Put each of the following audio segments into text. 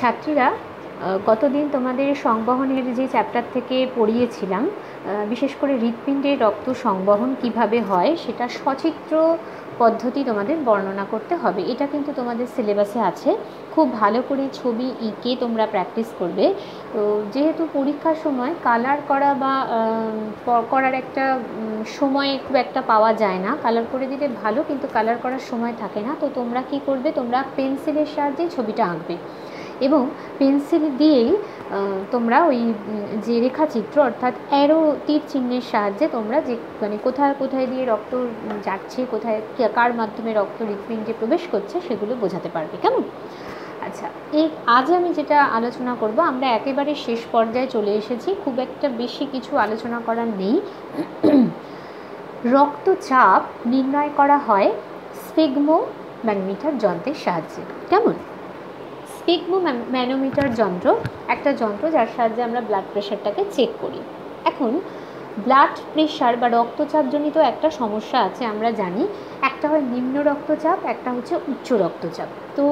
ছাত্রীরা গতদিন তোমাদের সংবহনের যে চ্যাপ্টার থেকে পড়িয়েছিলাম বিশেষ করে হৃৎপিণ্ডের রক্ত সংবহন কীভাবে হয়, সেটা সচিত্র পদ্ধতি তোমাদের বর্ণনা করতে হবে। এটা কিন্তু তোমাদের সিলেবাসে আছে। খুব ভালো করে ছবি এঁকে তোমরা প্র্যাকটিস করবে। তো যেহেতু পরীক্ষার সময় কালার করা বা করার একটা সময় খুব একটা পাওয়া যায় না। কালার করে দিলে ভালো, কিন্তু কালার করার সময় থাকে না। তো তোমরা কি করবে? তোমরা পেন্সিলের সাহায্যে ছবিটা আঁকবে। এবং পেন্সিল দিয়েই তোমরা ওই যে রেখাচিত্র অর্থাৎ অ্যারো তীর চিহ্নের সাহায্যে তোমরা যে মানে কোথায় কোথায় দিয়ে রক্ত যাচ্ছে, কোথায় কার মাধ্যমে রক্ত হৃৎপিণ্ডে প্রবেশ করছে সেগুলো বোঝাতে পারবে, কেমন? আচ্ছা এই আজ আমি যেটা আলোচনা করব, আমরা একেবারে শেষ পর্যায়ে চলে এসেছি, খুব একটা বেশি কিছু আলোচনা করার নেই। রক্তচাপ নির্ণয় করা হয় স্পেগমো ম্যানোমিটার যন্ত্রের সাহায্যে, কেমন? স্পেগমো ম্যানোমিটার যন্ত্র, একটা যন্ত্র যার সাহায্যে আমরা ব্লাড প্রেশারটাকে চেক করি। এখন ব্লাড প্রেশার বা রক্তচাপজনিত একটা সমস্যা আছে, আমরা জানি। একটা হয় নিম্ন রক্তচাপ, একটা হচ্ছে উচ্চ রক্তচাপ। তো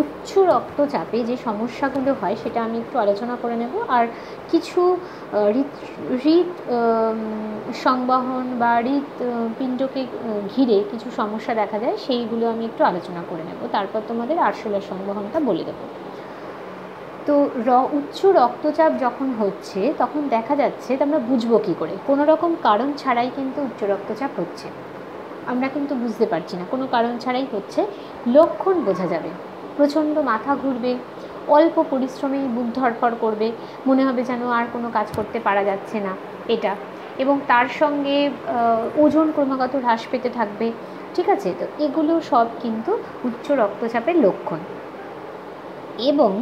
উচ্চ রক্তচাপে যে সমস্যাগুলো হয়, সেটা আমি একটু আলোচনা করে নেব। আর কিছু হৃদ হৃদ সংবহন বা হৃদ পিণ্ডকে ঘিরে কিছু সমস্যা দেখা যায়, সেইগুলো আমি একটু আলোচনা করে নেব। তারপর তোমাদের আরশোলার সংবহনটা বলে দেবো। তো র, উচ্চ রক্তচাপ যখন হচ্ছে, তখন দেখা যাচ্ছে আমরা বুঝব কী করে। কোনো রকম কারণ ছাড়াই কিন্তু উচ্চ রক্তচাপ হচ্ছে। আমরা কিন্তু বুঝতে পারছি না। কোনো কারণ ছাড়াই হচ্ছে, লক্ষণ বোঝা যাবে। প্রচণ্ড মাথা ঘুরবে, অল্প পরিশ্রমেই বুক ধরফর করবে, মনে হবে যেন আর কোনো কাজ করতে পারা যাচ্ছে না এটা। এবং তার সঙ্গে ওজন ক্রমাগত হ্রাস পেতে থাকবে, ঠিক আছে? তো এগুলো সব কিন্তু উচ্চ রক্তচাপের লক্ষণ। এবং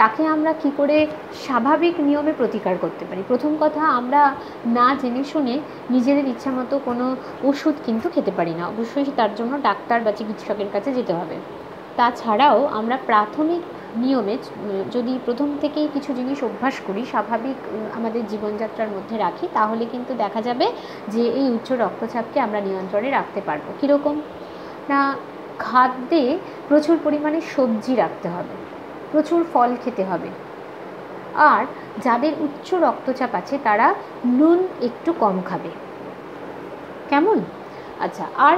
তাকে আমরা কি করে স্বাভাবিক নিয়মে প্রতিকার করতে পারি? প্রথম কথা, আমরা না জেনে শুনে নিজেদের ইচ্ছা মতো কোনো ওষুধ কিন্তু খেতে পারি না। অবশ্যই তার জন্য ডাক্তার বা চিকিৎসকের কাছে যেতে হবে। তাছাড়াও আমরা প্রাথমিক নিয়মে যদি প্রথম থেকেই কিছু জিনিস অভ্যাস করি, স্বাভাবিক আমাদের জীবনযাত্রার মধ্যে রাখি, তাহলে কিন্তু দেখা যাবে যে এই উচ্চ রক্তচাপকে আমরা নিয়ন্ত্রণে রাখতে পারব। কীরকম? না, খাদ্যে প্রচুর পরিমাণে সবজি রাখতে হবে, প্রচুর ফল খেতে হবে। আর যাদের উচ্চ রক্তচাপ আছে, তারা নুন একটু কম খাবে। কেমন? আচ্ছা আর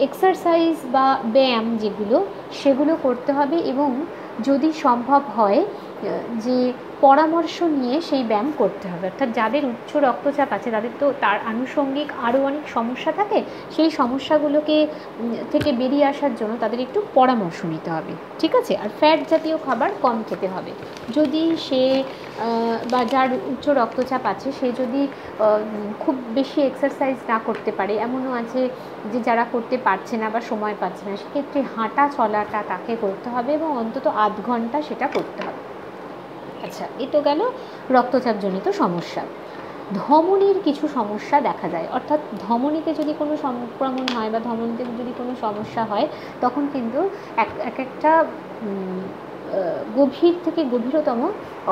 এক্সারসাইজ বা ব্যায়াম যেগুলো সেগুলো করতে হবে এবং যদি সম্ভব হয় যে পরামর্শ নিয়ে সেই ব্যায়াম করতে হবে। অর্থাৎ যাদের উচ্চ রক্তচাপ আছে তাদের তো তার আনুষঙ্গিক আরও অনেক সমস্যা থাকে, সেই সমস্যাগুলোকে থেকে বেরিয়ে আসার জন্য তাদের একটু পরামর্শ নিতে হবে। ঠিক আছে? আর ফ্যাট জাতীয় খাবার কম খেতে হবে। যদি সে বা যার উচ্চ রক্তচাপ আছে, সে যদি খুব বেশি এক্সারসাইজ না করতে পারে, এমনও আছে যে যারা করতে পারছে না বা সময় পাচ্ছে না, সেক্ষেত্রে হাঁটা চলাটা তাকে করতে হবে এবং অন্তত আধ ঘণ্টা সেটা করতে হবে। আচ্ছা এ তো গেল রক্তচাপজনিত সমস্যা। ধমনির কিছু সমস্যা দেখা যায়। অর্থাৎ ধমনিতে যদি কোনো সংক্রমণ হয় বা ধমনিতে যদি কোনো সমস্যা হয়, তখন কিন্তু এক এক একটা গভীর থেকে গভীরতম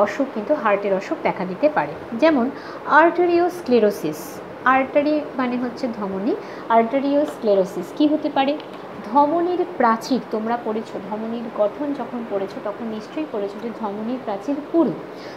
অসুখ কিন্তু হার্টের অসুখ দেখা দিতে পারে। যেমন আর্টারিওস্ক্লেরোসিস। আর্টারি মানে হচ্ছে ধমনী। আর্টারিওস্ক্লেরোসিস কী হতে পারে? ধমনির প্রাচীর, তোমরা পড়েছো, ধমনির গঠন যখন পড়েছো, তখন নিশ্চয়ই পড়েছো যে ধমনির প্রাচীর পুরু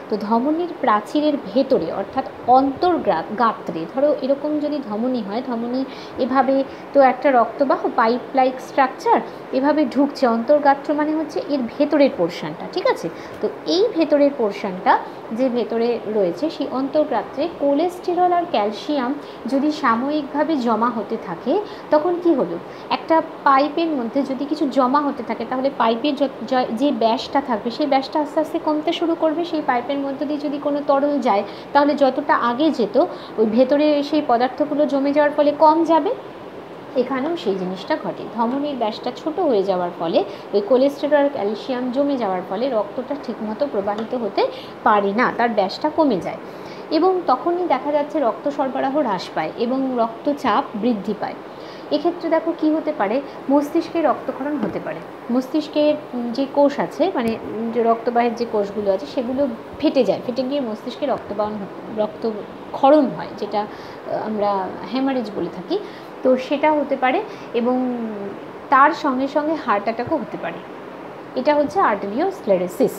তো ধমনির প্রাচীরের ভেতরে, অর্থাৎ অন্তর্গ্রাত, গাত্রে, ধরো এরকম যদি ধমনি হয়, ধমনি এভাবে তো একটা রক্তবাহ পাইপ লাইক স্ট্রাকচার এভাবে ঢুকছে, অন্তর্গাত্র মানে হচ্ছে এর ভেতরের পোর্শনটা ঠিক আছে? তো এই ভেতরের পোর্শনটা যে ভেতরে রয়েছে, সেই অন্তর্গাত্রে কোলেস্টেরল আর ক্যালসিয়াম যদি সাময়িকভাবে জমা হতে থাকে, তখন কি হলো? একটা পাইপের মধ্যে যদি কিছু জমা হতে থাকে, তাহলে পাইপের যে ব্যাসটা থাকবে, সেই ব্যাসটা আস্তে আস্তে কমতে শুরু করবে। সেই পাইপের মধ্যে দিয়ে যদি কোনো তরল যায়, তাহলে যতটা আগে যেত, ওই ভেতরে সেই পদার্থগুলো জমে যাওয়ার ফলে কম যাবে। এখানেও সেই জিনিসটা ঘটে। ধমনির ব্যাসটা ছোট হয়ে যাওয়ার ফলে, ওই কোলেস্টেরল ক্যালসিয়াম জমে যাওয়ার ফলে রক্তটা ঠিকমতো প্রবাহিত হতে পারে না, তার ব্যাসটা কমে যায়। এবং তখনই দেখা যাচ্ছে রক্ত সরবরাহ হ্রাস পায় এবং রক্তচাপ বৃদ্ধি পায়। এক্ষেত্রে দেখো কি হতে পারে? মস্তিষ্কে রক্তক্ষরণ হতে পারে। মস্তিষ্কের যে কোষ আছে মানে যে রক্তবাহের যে কোষগুলো আছে, সেগুলো ফেটে যায়। ফেটে গিয়ে মস্তিষ্কে রক্তবাহন রক্তক্ষরণ হয়, যেটা আমরা হ্যামারেজ বলে থাকি। তো সেটা হতে পারে এবং তার সঙ্গে সঙ্গে হার্ট অ্যাটাকও হতে পারে। এটা হচ্ছে আর্টেরিওস্ক্লেরোসিস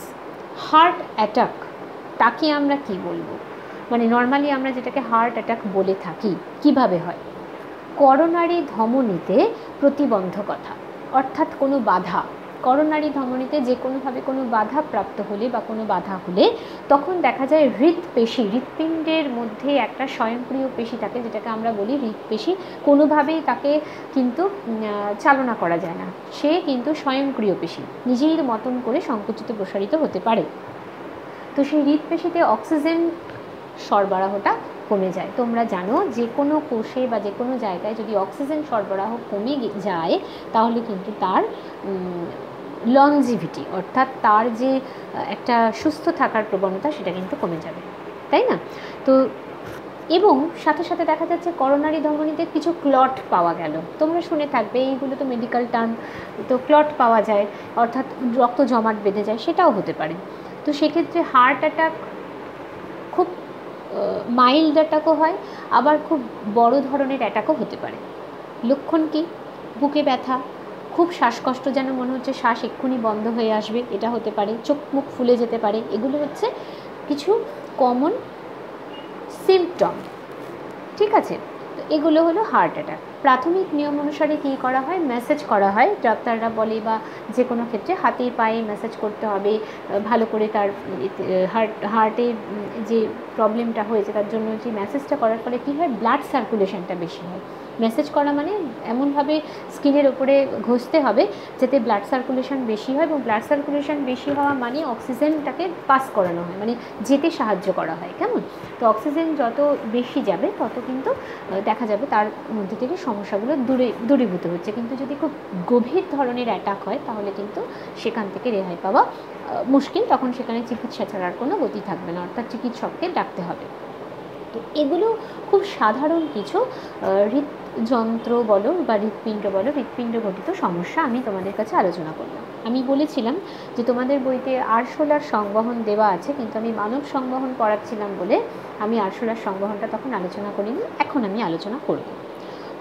হার্ট অ্যাটাক, তাকে আমরা কি বলব? মানে নর্মালি আমরা যেটাকে হার্ট অ্যাটাক বলে থাকি, কীভাবে হয়? করোনারি ধমনীতে প্রতিবন্ধকতা, অর্থাৎ কোনো বাধা। করোনারি ধমনীতে যে কোনোভাবে কোনো বাধা প্রাপ্ত হলে বা কোনো বাধা হলে তখন দেখা যায় হৃৎপেশি, হৃৎপিণ্ডের মধ্যে একটা স্বয়ংক্রিয় পেশি থাকে, যেটাকে আমরা বলি হৃৎপেশি। কোনোভাবেই তাকে কিন্তু চালনা করা যায় না। সে কিন্তু স্বয়ংক্রিয় পেশি, নিজের মতন করে সংকুচিত প্রসারিত হতে পারে। তো সেই হৃৎপেশিতে অক্সিজেন সরবরাহটা কমে যায়। তোমরা জানো যে কোনো কোষে বা যে কোনো জায়গায় যদি অক্সিজেন সরবরাহ কমে যায়, তাহলে কিন্তু তার লংজিভিটি অর্থাৎ তার যে একটা সুস্থ থাকার প্রবণতা সেটা কিন্তু কমে যাবে। তাই না? তো, এবং সাথে সাথে দেখা যাচ্ছে করোনারি ধমনীতে কিছু ক্লট পাওয়া গেল। তোমরা শুনে থাকবে, এইগুলো তো মেডিকেল টার্ম তো ক্লট পাওয়া যায়, অর্থাৎ রক্ত জমাট বেঁধে যায়, সেটাও হতে পারে। তো সেক্ষেত্রে হার্ট অ্যাটাক মাইল্ড অ্যাটাকও হয়, আবার খুব বড় ধরনের অ্যাটাকও হতে পারে। লক্ষণ কি? বুকে ব্যথা, খুব শ্বাসকষ্ট যেন মনে হচ্ছে শ্বাস এক্ষুনি বন্ধ হয়ে আসবে, এটা হতে পারে, চোখ মুখ ফুলে যেতে পারে, এগুলো হচ্ছে কিছু কমন সিমটম ঠিক আছে? এগুলো হলো হার্ট অ্যাটাক প্রাথমিক নিয়ম অনুসারে কী করা হয়? মেসেজ করা হয়। ডাক্তাররা বলে বা যে কোনো ক্ষেত্রে হাতে পায়ে মেসেজ করতে হবে। ভালো করে তার হার্ট হার্টে যে প্রবলেমটা হয়েছে তার জন্য যে মেসেজটা করার ফলে কী হয়? ব্লাড সার্কুলেশনটা বেশি হয়। মেসেজ করা মানে এমনভাবে স্কিনের ওপরে ঘষতে হবে যাতে ব্লাড সার্কুলেশন বেশি হয় এবং ব্লাড সার্কুলেশন বেশি হওয়া মানে অক্সিজেনটাকে পাস করানো হয় মানে যেতে সাহায্য করা হয়, কেমন? তো অক্সিজেন যত বেশি যাবে, তত কিন্তু দেখা যাবে তার মধ্যে থেকে সমস্যাগুলো দূরে, দূরীভূত হচ্ছে। কিন্তু যদি খুব গভীর ধরনের অ্যাটাক হয়, তাহলে কিন্তু সেখান থেকে রেহাই পাওয়া মুশকিল। তখন সেখানে চিকিৎসা ছাড়ার কোনো গতি থাকবে না, অর্থাৎ চিকিৎসককে ডাকতে হবে। তো এগুলো খুব সাধারণ কিছু হৃদযন্ত্র বলো বা হৃৎপিণ্ড বলো, হৃৎপিণ্ড ঘটিত সমস্যা আমি তোমাদের কাছে আলোচনা করলাম। আমি বলেছিলাম যে তোমাদের বইতে আরশোলার সংবহন দেওয়া আছে, কিন্তু আমি মানব সংবহন পড়াচ্ছিলাম বলে আমি আরশোলার সংবহনটা তখন আলোচনা করিনি, এখন আমি আলোচনা করব।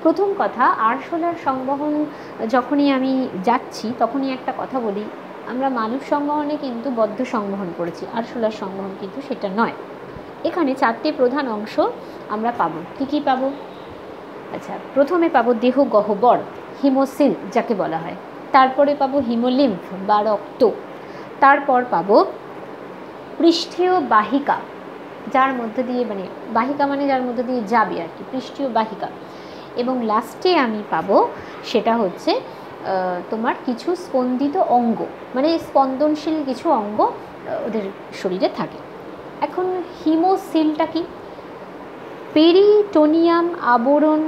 প্রথম কথা, আরশোলার সংবহন যখনই আমি যাচ্ছি, তখনই একটা কথা বলি, আমরা মানব সংবহনে কিন্তু বদ্ধ সংবহন করেছি, আরশোলার সংবহন কিন্তু সেটা নয়। এখানে চারটে প্রধান অংশ আমরা পাবো। কী কী পাবো? আচ্ছা প্রথমে পাবো দেহ গহ্বর হিমোসিল যাকে বলা হয়। তারপরে পাবো হিমোলিম্ফ বা রক্ত। তারপর পাবো পৃষ্ঠীয় বাহিকা, যার মধ্যে দিয়ে মানে বাহিকা মানে যার মধ্যে দিয়ে যাবে আর কি, পৃষ্ঠীয় বাহিকা। এবং লাস্টে আমি পাবো সেটা হচ্ছে তোমার কিছু স্পন্দিত অঙ্গ মানে স্পন্দনশীল কিছু অঙ্গ ওদের শরীরে থাকে। এখন হিমোসিলটা কি? পেরিটোনিয়াম আবরণ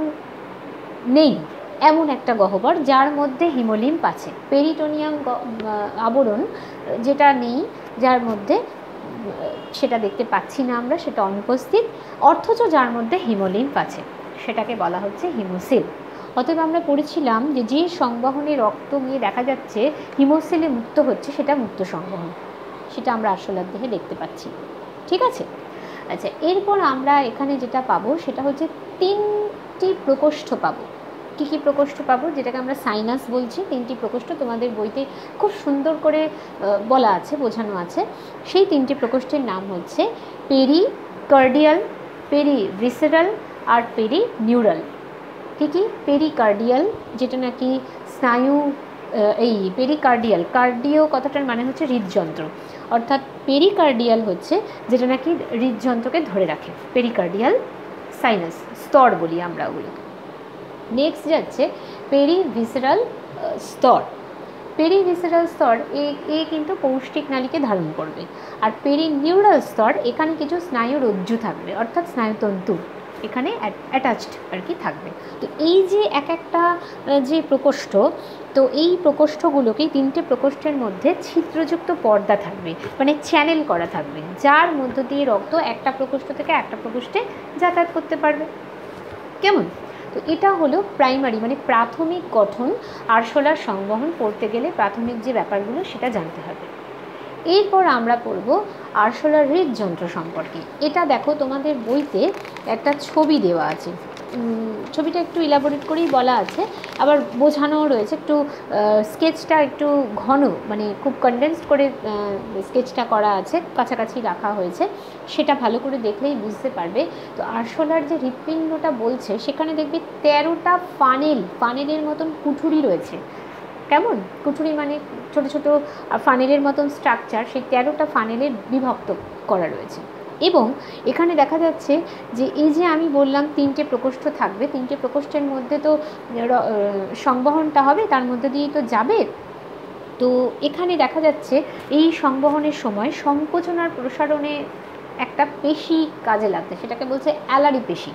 নেই এমন একটা গহ্বর যার মধ্যে হিমোলিম্প আছে। পেরিটোনিয়াম আবরণ যেটা নেই, যার মধ্যে সেটা দেখতে পাচ্ছি না আমরা, সেটা অনুপস্থিত, অথচ যার মধ্যে হিমোলিম্প আছে। সেটাকে বলা হচ্ছে হিমোসিল। অতএব আমরা পড়েছিলাম যে যে সংবহনে রক্ত গিয়ে দেখা যাচ্ছে হিমোসিলে মুক্ত হচ্ছে, সেটা মুক্ত সংবহন। সেটা আমরা আসলার দেহে দেখতে পাচ্ছি। ঠিক আছে? আচ্ছা এরপর আমরা এখানে যেটা পাবো সেটা হচ্ছে তিনটি প্রকোষ্ঠ পাবো। কী কী প্রকোষ্ঠ পাবো? যেটাকে আমরা সাইনাস বলছি। তিনটি প্রকোষ্ঠ তোমাদের বইতে খুব সুন্দর করে বলা আছে, বোঝানো আছে। সেই তিনটি প্রকোষ্ঠের নাম হচ্ছে পেরি কার্ডিয়াল পেরি ভিসেরাল আর পেরি নিউরাল কী কী? পেরিকার্ডিয়াল যেটা নাকি স্নায়ু এই পেরিকার্ডিয়াল কার্ডিও কথাটার মানে হচ্ছে হৃদযন্ত্র। অর্থাৎ পেরিকার্ডিয়াল হচ্ছে যেটা নাকি হৃদযন্ত্রকে ধরে রাখে পেরিকার্ডিয়াল সাইনাস স্তর বলি আমরা ওগুলো নেক্সট যাচ্ছে পেরিভিসেরাল স্তর। পেরিভিসেরাল স্তর, এ এ কিন্তু পৌষ্টিক নালীকে ধারণ করবে। আর পেরিনিউরাল স্তর, এখানে কিছু স্নায়ু রজ্জু থাকবে, অর্থাৎ স্নায়ুতন্তু, এখানে অ্যাটাচড আর কি থাকবে। তো এই যে এক একটা যে প্রকোষ্ঠ তো এই প্রকোষ্ঠগুলোকেই তিনটে প্রকোষ্ঠের মধ্যে ছিদ্রযুক্ত পর্দা থাকবে মানে চ্যানেল করা থাকবে, যার মধ্য দিয়ে রক্ত একটা প্রকোষ্ঠ থেকে একটা প্রকোষ্ঠে যাতায়াত করতে পারবে। কেমন? তো এটা হলো প্রাইমারি মানে প্রাথমিক গঠন, আরশোলার সংবহন পড়তে গেলে প্রাথমিক যে ব্যাপারগুলো সেটা জানতে হবে। এরপর আমরা পড়ব আরশোলার হৃদযন্ত্র সম্পর্কে। এটা দেখো তোমাদের বইতে একটা ছবি দেওয়া আছে। ছবিটা একটু ইলাবোরেট করেই বলা আছে। আবার বোঝানোও রয়েছে, একটু স্কেচটা একটু ঘন মানে খুব কনডেন্সড করে স্কেচটা করা আছে, কাছাকাছি রাখা হয়েছে। সেটা ভালো করে দেখলেই বুঝতে পারবে। তো আরশোলার যে হৃৎপিণ্ডটা বলছে, সেখানে দেখবে তেরোটা ফানেল ফানেলের মতন কুঠুরি রয়েছে। কেমন? কুঠুরি মানে ছোট ছোট ফানেলের মতন স্ট্রাকচার সেই তেরোটা ফানেলের বিভক্ত করা রয়েছে। এবং এখানে দেখা যাচ্ছে যে এই যে আমি বললাম তিনটে প্রকোষ্ঠ থাকবে, তিনটে প্রকোষ্ঠের মধ্যে তো সংবহনটা হবে, তার মধ্যে দিয়েই তো যাবে। তো এখানে দেখা যাচ্ছে এই সংবহনের সময় সংকোচন আর প্রসারণে একটা পেশি কাজে লাগছে সেটাকে বলছে অ্যালারি পেশি।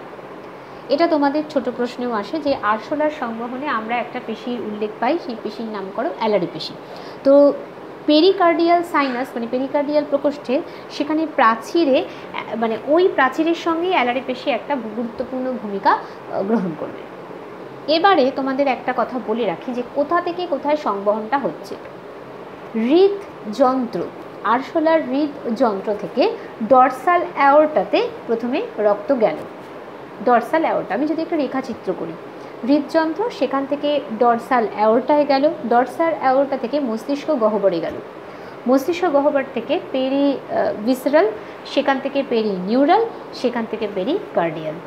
এটা তোমাদের ছোট প্রশ্নেও আসে যে আরশোলার সংবহনে আমরা একটা পেশির উল্লেখ পাই, সেই পেশির নাম করো অ্যালারি পেশি। তো পেরিকার্ডিয়াল সাইনাস মানে পেরিকার্ডিয়াল প্রকোষ্ঠে সেখানে প্রাচীরে মানে ওই প্রাচীরের সঙ্গে অ্যালারি পেশি একটা গুরুত্বপূর্ণ ভূমিকা গ্রহণ করবে। এবারে তোমাদের একটা কথা বলে রাখি যে কোথা থেকে কোথায় সংবহনটা হচ্ছে। হৃদ যন্ত্র আরশোলার হৃদ যন্ত্র থেকে ডরসাল অ্যাওরটাতে প্রথমে রক্ত গেল। ডরসাল অ্যাওরটা আমি যদি একটা রেখাচিত্র করি। হৃদযন্ত্র সেখান থেকে ডরসাল অ্যাওরটায় গেল, ডরসাল অ্যাওরটা থেকে মস্তিষ্ক গহ্বরে গেল। মস্তিষ্ক গহ্বর থেকে পেরি ভিসরাল সেখান থেকে পেরি নিউরাল সেখান থেকে পেরি কার্ডিয়াল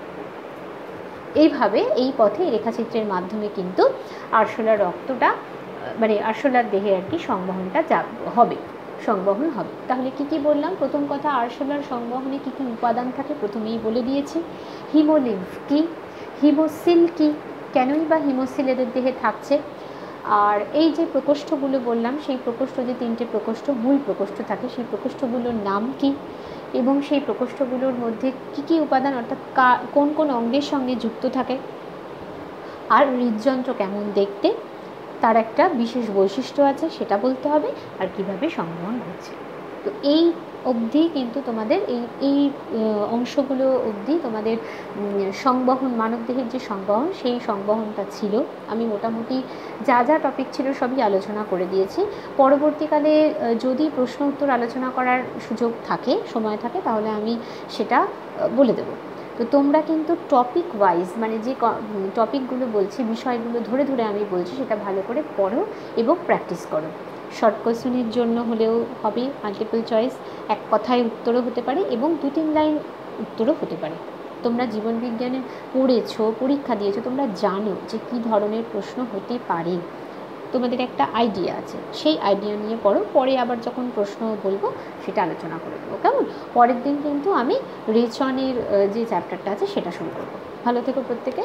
এইভাবে এই পথে রেখাচিত্রের মাধ্যমে কিন্তু আরশোলার রক্তটা মানে আরশোলার দেহে আর কি সংবহনটা যা হবে, সংবহন হবে। তাহলে কি কি বললাম? প্রথম কথা, আরশোলার সংবহনে কি কি উপাদান থাকে প্রথমেই বলে দিয়েছি। হিমোলিম্ফ কি? হিমোসিল কি? কেনই বা হিমোসিল এদের দেহে থাকছে? আর এই যে প্রকোষ্ঠগুলো বললাম, সেই প্রকোষ্ঠ যে তিনটে প্রকোষ্ঠ, মূল প্রকোষ্ঠ থাকে, সেই প্রকোষ্ঠগুলোর নাম কি? এবং সেই প্রকোষ্ঠগুলোর মধ্যে কি কি উপাদান, অর্থাৎ কোন কোন অঙ্গের সঙ্গে যুক্ত থাকে? আর হৃদযন্ত্র কেমন দেখতে? তার একটা বিশেষ বৈশিষ্ট্য আছে, সেটা বলতে হবে, আর কীভাবে সংবহন হচ্ছে। তো এই অবধি কিন্তু তোমাদের এই এই অংশগুলো অবধি তোমাদের সংবহন, মানবদেহের যে সংবহন, সেই সংবহনটা ছিল। আমি মোটামুটি যা যা টপিক ছিল সবই আলোচনা করে দিয়েছি। পরবর্তীকালে যদি প্রশ্ন উত্তর আলোচনা করার সুযোগ থাকে, সময় থাকে, তাহলে আমি সেটা বলে দেবো। তো তোমরা কিন্তু টপিক ওয়াইজ মানে যে টপিকগুলো বলছি, বিষয়গুলো ধরে ধরে আমি বলছি, সেটা ভালো করে পড়ো এবং প্র্যাকটিস করো। শর্ট কোয়েশনের জন্য হলেও হবে মাল্টিপল চয়েস এক কথায় উত্তরও হতে পারে এবং দু তিন লাইন উত্তরও হতে পারে। তোমরা জীবনবিজ্ঞানে পড়েছো, পরীক্ষা দিয়েছ, তোমরা জানো যে কী ধরনের প্রশ্ন হতে পারে। তোমাদের একটা আইডিয়া আছে, সেই আইডিয়া নিয়ে পড়ো, পরে আবার যখন প্রশ্ন বলব, সেটা আলোচনা করে দেবো কেমন? পরের দিন কিন্তু আমি রেচনের যে চ্যাপ্টারটা আছে, সেটা শুরু করব। ভালো থেকো প্রত্যেকে।